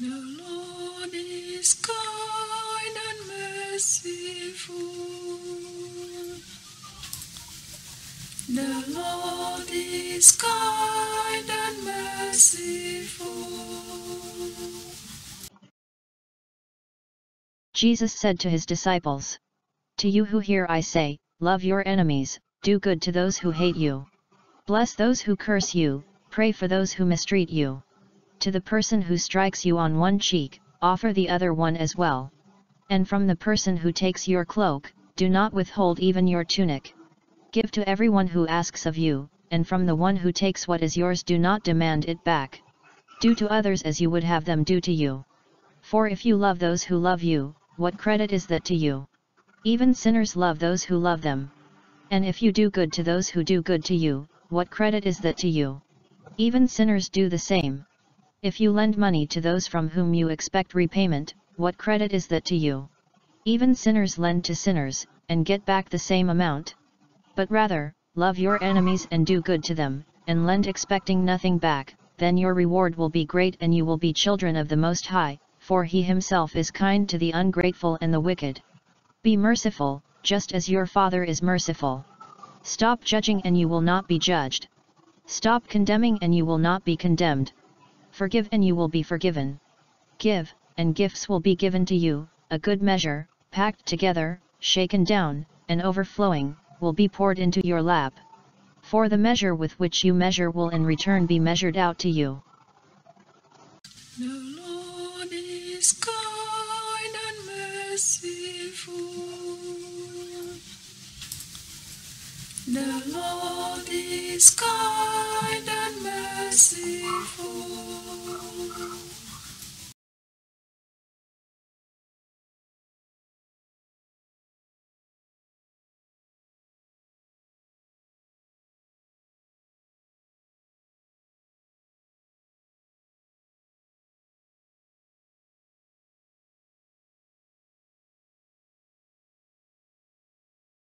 The Lord is kind and merciful. The Lord is kind and merciful. Jesus said to his disciples, To you who hear I say, love your enemies, do good to those who hate you. Bless those who curse you, pray for those who mistreat you. To the person who strikes you on one cheek, offer the other one as well. And from the person who takes your cloak, do not withhold even your tunic. Give to everyone who asks of you, and from the one who takes what is yours do not demand it back. Do to others as you would have them do to you. For if you love those who love you, what credit is that to you? Even sinners love those who love them. And if you do good to those who do good to you, what credit is that to you? Even sinners do the same. If you lend money to those from whom you expect repayment, what credit is that to you? Even sinners lend to sinners, and get back the same amount. But rather, love your enemies and do good to them, and lend expecting nothing back, then your reward will be great and you will be children of the Most High, for he himself is kind to the ungrateful and the wicked. Be merciful, just as your Father is merciful. Stop judging and you will not be judged. Stop condemning and you will not be condemned. Forgive and you will be forgiven. Give, and gifts will be given to you, a good measure, packed together, shaken down, and overflowing, will be poured into your lap. For the measure with which you measure will in return be measured out to you. The Lord is kind and merciful. The Lord is kind